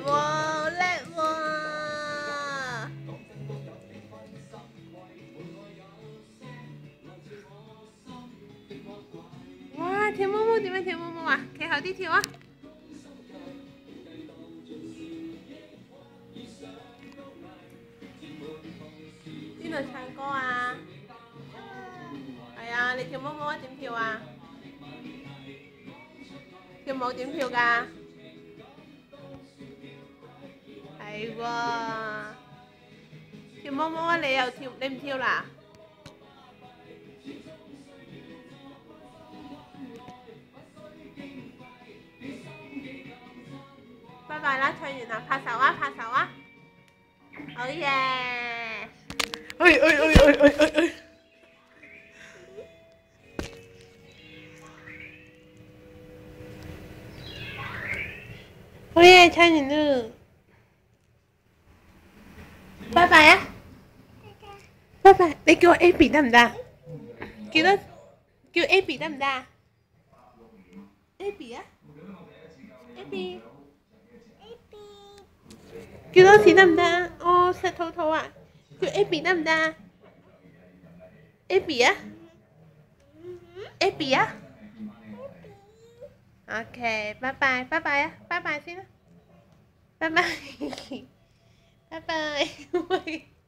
哇跳舞点样跳舞舞啊企后啲跳啊边度唱歌啊。系啊你跳舞舞点跳啊。跳舞点跳噶哇跳么么啊你又跳你唔跳啦？拜拜啦蔡远啦拍手啊拍手啊。好耶哎哎哎哎哎哎。哎我也参与了 bye bye á. Bye bye. Đây kêu em bị nằm ra kêu nó kêu em bị nằm ra em bị á. Em bị. Kêu nó xí nằm ra ô sẽ thâu thâu ạ. Kêu em bị nằm ra em bị á. Em bị á. Ok bye bye. Bye bye á. Bye bye xin á. Bye bye. Bye bye.